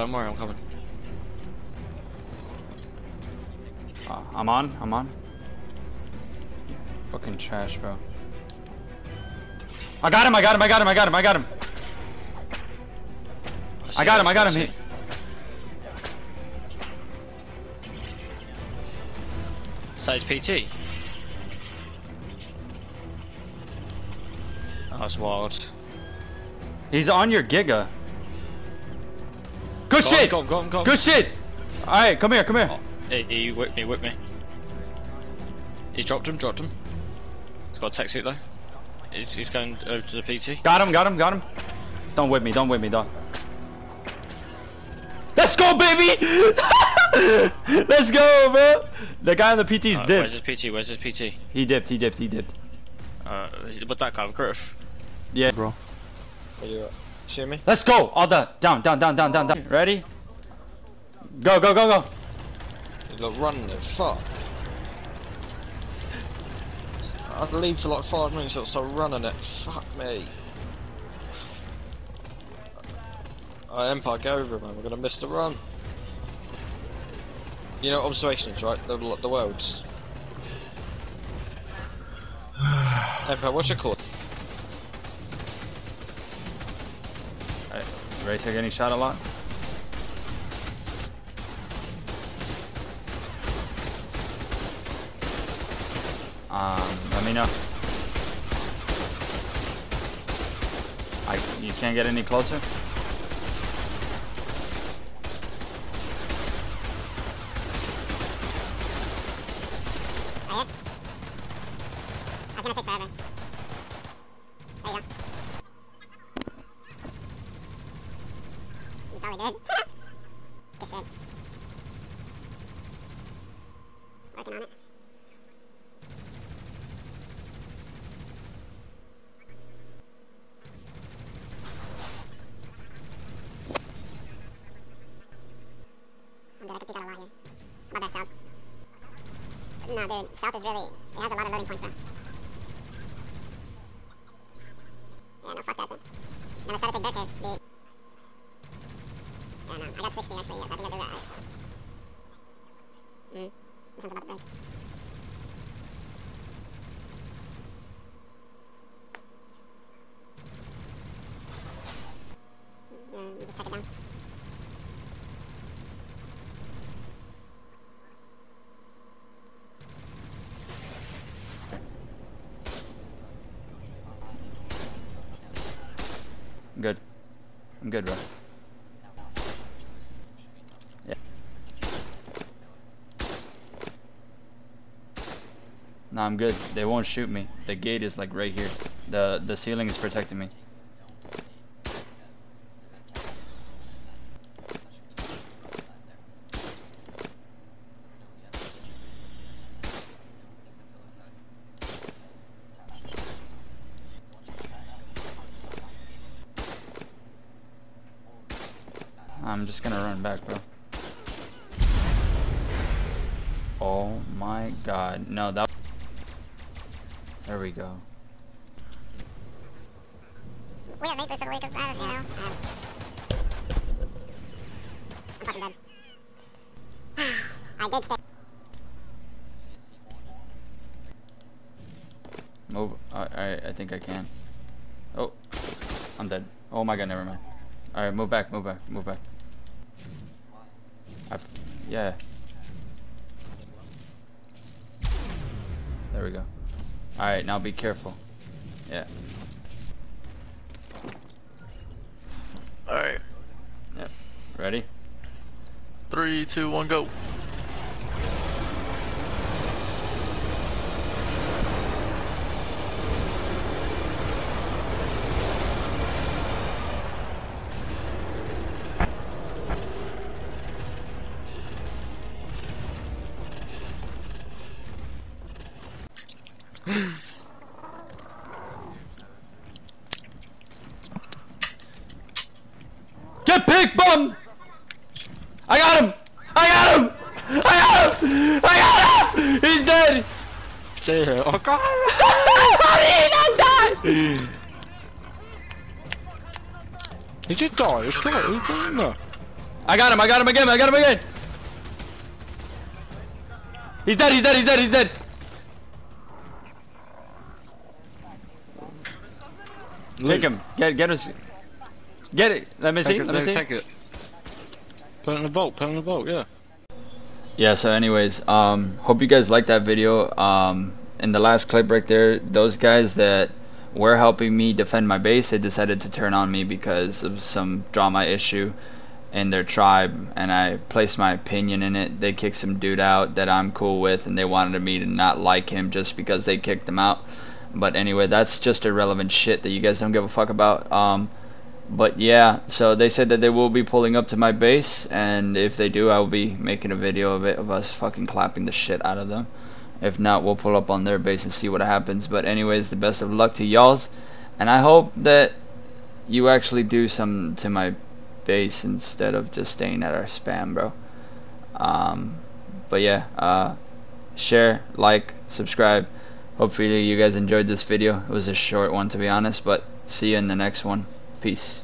Don't worry, I'm coming. Uh, I'm on, I'm on. Fucking trash, bro. I got him, I got him, I got him, I got him, I got him. see I got him, I got him. that PT? That's wild. He's on your Giga. Good Go shit! go on, go on, go on. Good shit! Alright, come here, come here. Oh, he, he whipped me, whipped me. He's dropped him, dropped him. He's got a tech suit though. He's, he's going over to the PT. Got him, got him, got him. Don't whip me, don't whip me, dog. Let's go, baby! Let's go, bro! The guy on the PT's Uh, where's his PT? Where's his PT? He dipped, he dipped, he dipped. Uh, with that kind of griff. Yeah, bro. Are you uh, see me? Let's go! All done. Down, down, down, down, down, down. Ready? Go, go, go, go. Look, running it. Fuck. I'd leave for like five minutes and start running it. Fuck me. Empire, go over, man. We're gonna miss the run. You know observations, right? The, the worlds. Empire, what's your call? Racer getting shot a lot. Um, let me know. I, you can't get any closer? Here. Gonna take forever. There you go. Probably did. Good shit. Working on it. No, dude, south is really, it has a lot of loading points. Yeah, no, fuck that then. No, let's try to take Burke here, dude. Yeah, no, I got 60 actually, yes, I think I do that. Mm, this one's about to break. Yeah, you just check it down. I'm good. I'm good, bro. Yeah. No, I'm good. They won't shoot me. The gate is like right here. The the ceiling is protecting me. I'm just gonna run back, bro. Oh my god. No, that. There we go. We have vapors of the Lakers status, you know. Um, I'm fucking dead. I did stay. Move. I, I, I think I can. Oh, I'm dead. Oh my god, never mind. Alright, move back, move back, move back. I've, yeah. There we go. Alright, now be careful. Yeah. Alright. Yep. Ready? Three, two, one, go. Get picked, bum! I got him! I got him! I got him! I got him! He's dead! Yeah, oh god! How did he not die? He just died, it's great, he's doing that. I got him, I got him again, I got him again! He's dead, he's dead, he's dead, he's dead! Take him, get, get us. Get it, let me see, Take it, let me see. take it. Put it in the vault, put it in the vault, yeah. yeah so anyways um hope you guys liked that video um in the last clip right there those guys that were helping me defend my base they decided to turn on me because of some drama issue in their tribe and I placed my opinion in it they kicked some dude out that I'm cool with and they wanted me to not like him just because they kicked him out but anyway that's just irrelevant shit that you guys don't give a fuck about um but yeah, so they said that they will be pulling up to my base, and if they do, I will be making a video of it of us fucking clapping the shit out of them. If not, we'll pull up on their base and see what happens. But anyways, the best of luck to y'all's, and I hope that you actually do some to my base instead of just staying at our spam, bro. Um, but yeah, uh, share, like, subscribe. Hopefully you guys enjoyed this video. It was a short one to be honest, but see you in the next one. Peace.